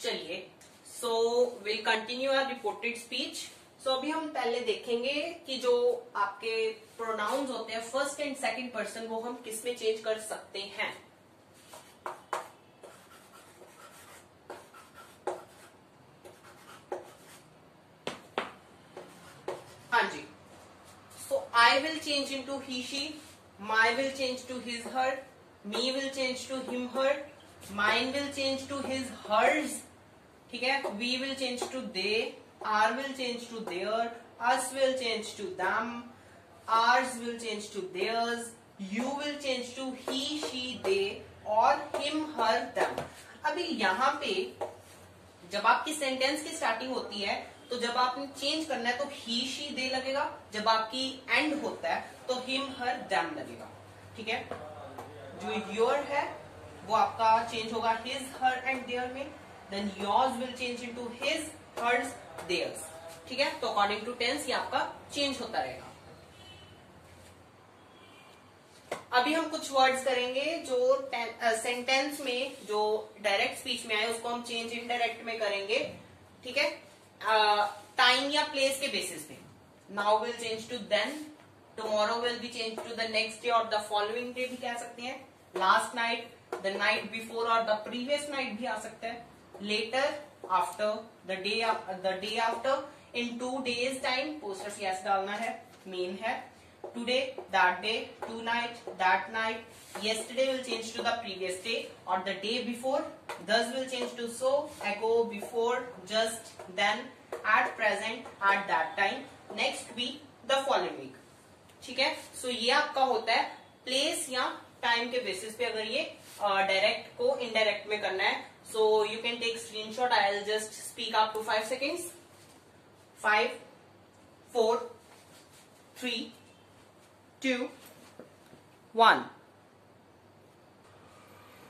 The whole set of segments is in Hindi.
चलिए so will continue our reported speech so अभी हम पहले देखेंगे कि जो आपके प्रोनाउंस होते हैं फ़र्स्ट एंड सेकंड पर्सन वो हम किसमें चेंज कर सकते हैं हाँ जी will change into he she my will change to his her me will change to him her mine will change to his hers ठीक है? We will change to they our will change to their us will change to them ours will change to theirs you will change to he she they or him her दम अभी यहाँ पे जब आपकी सेंटेंस की स्टार्टिंग होती है तो जब आपने चेंज करना है तो ही शी दे लगेगा। जब आपकी एंड होता है तो हिम हर डैम लगेगा। ठीक है? जो योर है, वो आपका चेंज होगा हिज हर एंड देयर में। Then yours will change into his hers theirs ठीक है? तो अकॉर्डिंग टू टेंस ये आपका चेंज होता रहेगा। अभी हम कुछ वर्ड्स करेंगे जो सेंटेंस में, जो डायरेक्ट स्पीच में आए, उसको हम चेंज इनडायरेक्ट में करेंगे, ठीक है? टाइम या प्लेस के बेसिस पे। Now will change to then tomorrow will be change to the next day और द फॉलोइंग डे भी कह सकते हैं। Last night the night before और द प्रीवियस नाइट भी आ सकता है। Later after the day the day after in two days time poster यस डालना है मेन है। That day tonight that night yesterday will change to the previous day or the day before thus will change to so ago before just then at present at that time next week the following week ठीक है सो so, ये आपका होता है प्लेस या टाइम के बेसिस पे अगर ये डायरेक्ट uh, को इनडायरेक्ट में करना है so you can take screenshot I will just speak up to five seconds five four three two one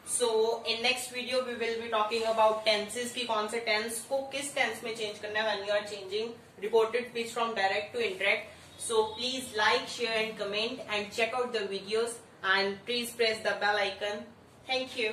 so in next video we will be talking about tenses की कौन से टेंस को किस टेंस में चेंज करना है when you are changing reported speech from direct to interact so please like share and comment and check out the videos and please press the bell icon. Thank you.